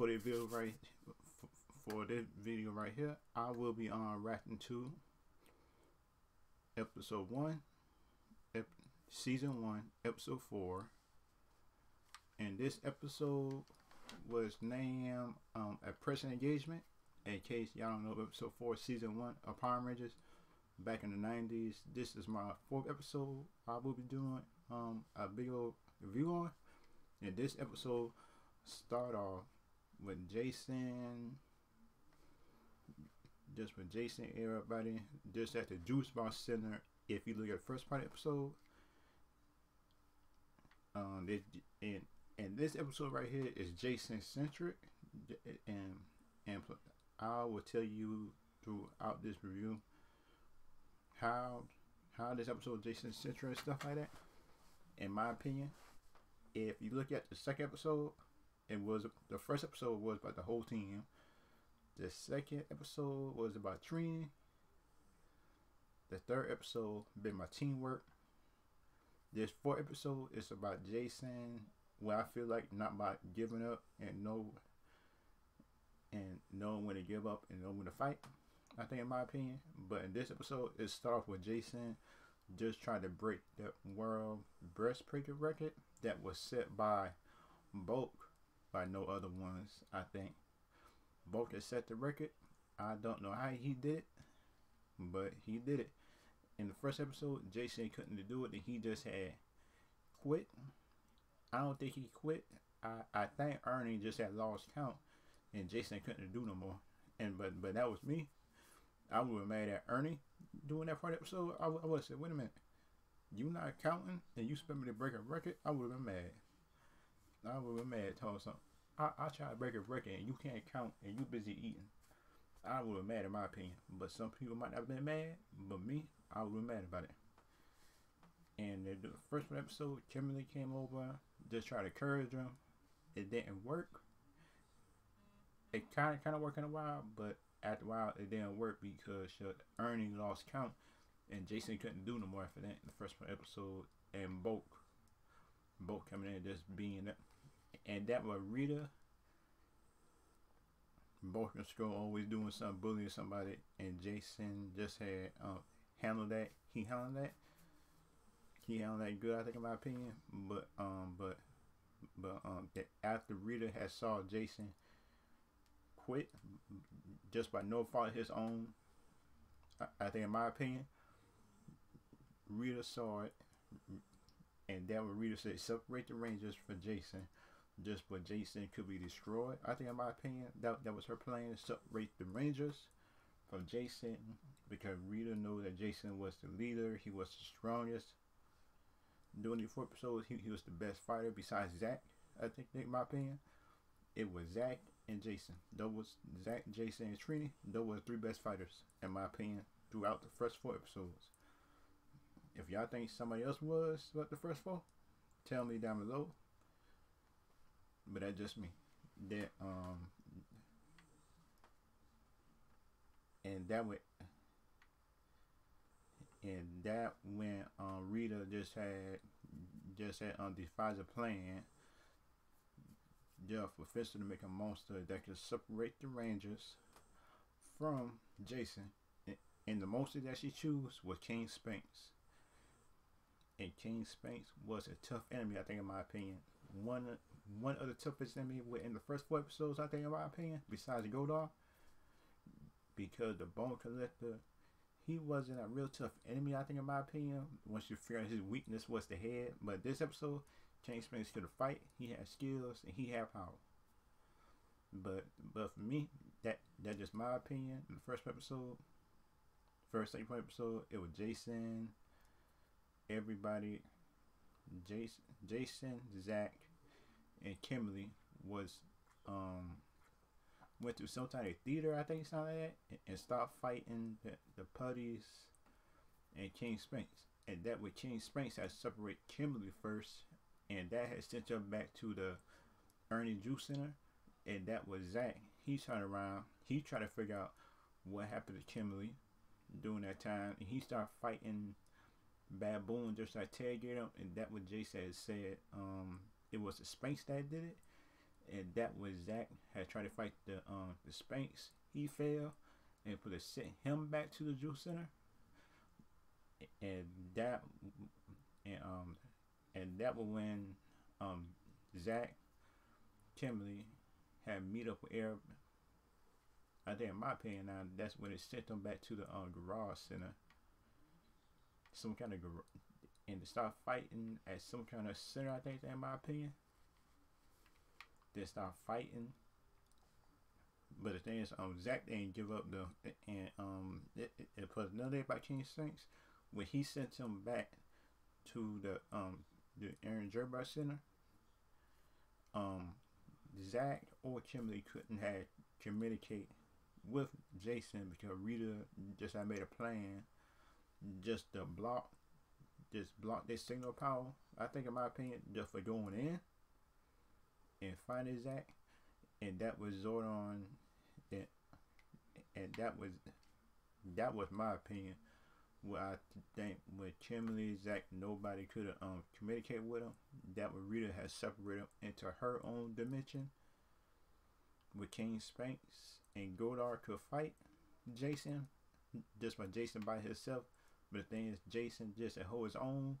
for this video right for this video right here, I will be on reacting to episode one, ep season one, episode four. And this episode was named um, a pressing engagement. In case y'all don't know, episode four, season one of Power Rangers back in the 90s. This is my fourth episode I will be doing um, a video review on. And this episode start off with Jason, just with Jason, everybody, just at the Juice Bar Center. If you look at the first part the episode, um, they, and and this episode right here is Jason centric, and and I will tell you throughout this review how how this episode Jason centric and stuff like that. In my opinion, if you look at the second episode, it was the first episode was about the whole team. The second episode was about training. The third episode been my teamwork. This fourth episode is about Jason. Where I feel like not about giving up and know and knowing when to give up and knowing when to fight. I think in my opinion. But in this episode, it starts with Jason just trying to break the world breastbreaker record that was set by Bulk by no other ones, I think. Has set the record. I don't know how he did it, but he did it. In the first episode, Jason couldn't do it and he just had quit. I don't think he quit. I, I think Ernie just had lost count and Jason couldn't do no more. And but but that was me. I would have mad at Ernie doing that part episode. I, I would have said, wait a minute, you not counting and you expect me to break a record? I would have been mad. I would been mad. Told something. I, I try to break a record and you can't count and you busy eating. I would have mad in my opinion. But some people might not have been mad. But me, I would have mad about it. And the, first episode, Kimberly came over, just tried to encourage them. It didn't work. It kind of kind of worked in a while, but after a while it didn't work because Ernie lost count and Jason couldn't do no more after that in the first episode and Bulk Bulk coming in just being that and that was Rita Skull always doing something bullying somebody and Jason just had um, handled that. He handled that. He handled that good I think in my opinion. But um but but um after Rita had saw Jason quit just by no fault of his own. I, I think, in my opinion, Rita saw it, and that what Rita said separate the Rangers for Jason, just but Jason could be destroyed. I think, in my opinion, that that was her plan: to separate the Rangers from Jason because Rita knew that Jason was the leader, he was the strongest. During the four episodes, he, he was the best fighter besides Zach. I think, in my opinion, it was Zach and Jason. Those was Zach, Jason, and Trini. Those were three best fighters, in my opinion, throughout the first four episodes. If y'all think somebody else was about the first four, tell me down below. But that's just me. That um and that went and that when um Rita just had just had um devised a plan Jeff for to make a monster that could separate the Rangers from Jason. And the monster that she chose was King Sphinx. And King Sphinx was a tough enemy, I think, in my opinion. One one of the toughest enemy in the first four episodes, I think, in my opinion, besides Goldar. Because the Bone Collector, he wasn't a real tough enemy, I think, in my opinion. Once you figure out his weakness was the head. But this episode, King Sphinx could fight. He had skills and he had power. But but for me, that that's just my opinion. In the first episode, first second episode, it was Jason, everybody, Jason, Jason, Zach, and Kimberly was um went through some type of theater, I think something like that, and, and stopped fighting the, the putties and King Sphinx. And that with King Sphinx had to separate Kimberly first and that had sent her back to the Ernie Juice Center, and that was Zach. He turned around. He tried to figure out what happened to Kimberly during that time, and he started fighting Baboo just like interrogate him, and that what Jay had said. Um, it was the Sphinx that did it, and that was Zack had tried to fight the um the Spanx. He failed, and put it sent him back to the Juice Center. And that and um and that was when um Zach Kimberly had meet up with Air. I think, in my opinion, now that's when it sent them back to the um, garage center. Some kind of garage, and to start fighting at some kind of center. I think, in my opinion, they start fighting. But the thing is, um, Zack didn't give up the and um, it, it, it put another day by King Spanx when he sent him back to the um the Aaron Jerbar Center. Um, Zack or Kimberly couldn't have communicate with Jason because Rita just had made a plan just to block just block their signal power. I think in my opinion, just for going in and finding Zack. And that was Zordon and, and that was that was my opinion. What I think with Kimberly, Zack, nobody could have um communicated with him. That would Rita has separated him into her own dimension. With King Spanx and Goldar could fight Jason just by Jason by himself. But the thing is, Jason just hold his own.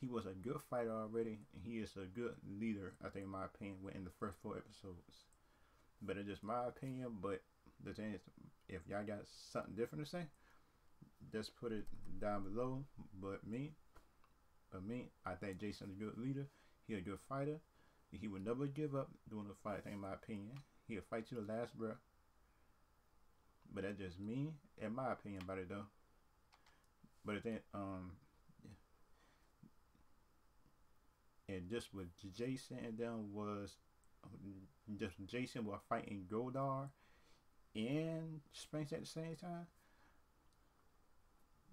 He was a good fighter already, and he is a good leader. I think, in my opinion, within the first four episodes. But it's just my opinion. But the thing is, if y'all got something different to say, just put it down below. But me, but me, I think Jason's a good leader. He a good fighter. He would never give up doing a fight. In my opinion, he'll fight to the last breath. But that's just me, in my opinion, about it though. But at then, um, and just with Jason and was just Jason was fighting Goldar and Spanx at the same time.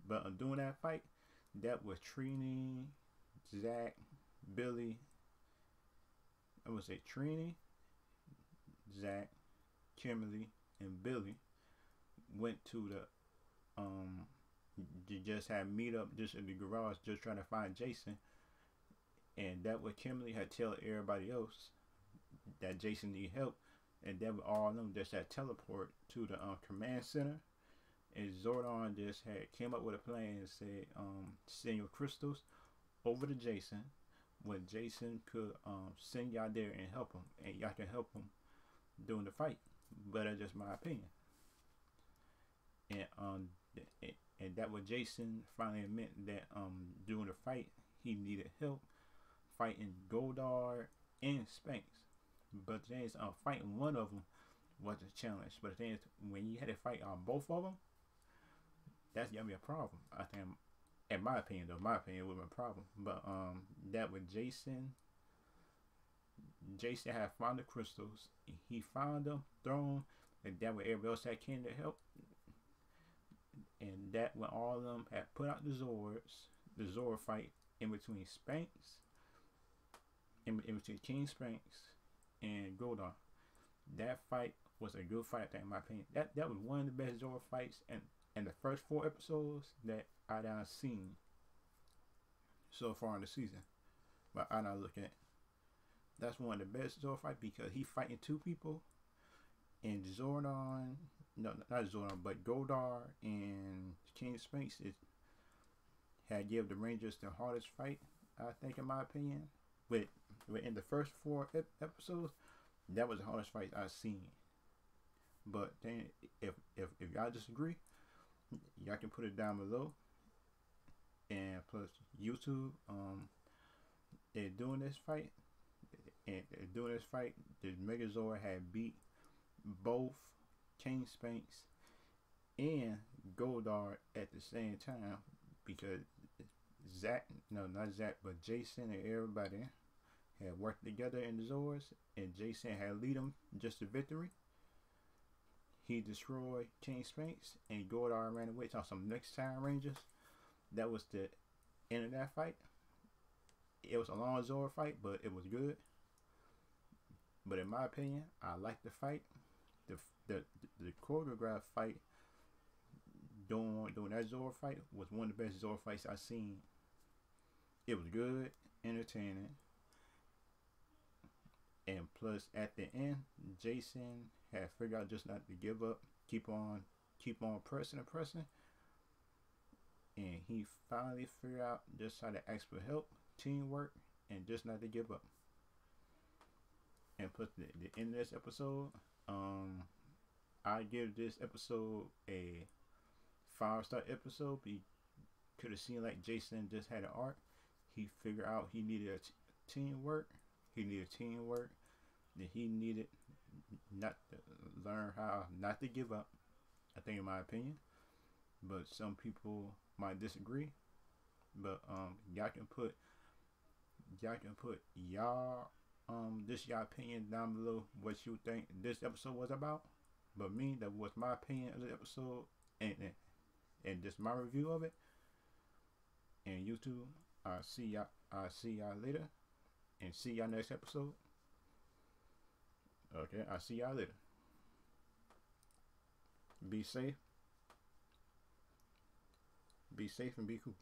But uh, doing that fight, that was Trini, Zach, Billy. I would say Trini, Zach, Kimberly, and Billy went to the um just had meet up just in the garage just trying to find Jason. And that what Kimberly had tell everybody else that Jason need help. And that would all of them just had teleport to the um, command center. And Zordon just had came up with a plan and said um send your crystals over to Jason. When Jason could um send y'all there and help him. And y'all can help him during the fight. But that's just my opinion. And um and that was Jason finally admit that um during the fight he needed help fighting Goldar and Spanx. But the thing is, uh, fighting one of them was a challenge. But the thing is, when you had to fight on uh, both of them, that's gonna be a problem. I think, in my opinion, though, my opinion would be a problem. But um, that with Jason, Jason had found the crystals. He found them, thrown, and that way everybody else that came to help and that when all of them had put out the Zords, the Zord fight in between Spanx, in, in between King Spanx and Goldar, that fight was a good fight. In my opinion, that that was one of the best Zord fights, and and the first four episodes that I done seen so far in the season. But I now look at that's one of the best Zord fight because he fighting two people, and Zordon not Zordon, but Goldar and King Spanx is had give the Rangers the hardest fight. I think, in my opinion, with, with in the first four ep- episodes, that was the hardest fight I've seen. But then, if if if y'all disagree, y'all can put it down below. And plus YouTube, um, they're doing this fight, and doing this fight, the Megazord had beat both King Spanx and Goldar at the same time because Zack, no, not Zack, but Jason and everybody had worked together in the Zords, and Jason had lead them just to victory. He destroyed King Spanx, and Goldar ran away to some next time Rangers. That was the end of that fight. It was a long Zord fight, but it was good. But in my opinion, I like the fight the the the choreographed fight during during that Zord fight was one of the best Zord fights I've seen. It was good, entertaining, And plus, at the end, Jason had figured out just not to give up, keep on, keep on pressing and pressing. And he finally figured out just how to ask for help, teamwork, and just not to give up. And plus, the, the end of this episode, um, I give this episode a five star episode. He could have seen like Jason just had an arc. He figured out he needed a t- teamwork. He needed teamwork. That he needed not to learn how not to give up. I think, in my opinion, but some people might disagree. But um, y'all can put y'all can put y'all um this y'all opinion down below what you think this episode was about. But me, that was my opinion of the episode, and and, and just my review of it. And YouTube, I'll see y'all. I'll see y'all later, and see y'all next episode. Okay, I'll see y'all later. Be safe. Be safe and be cool.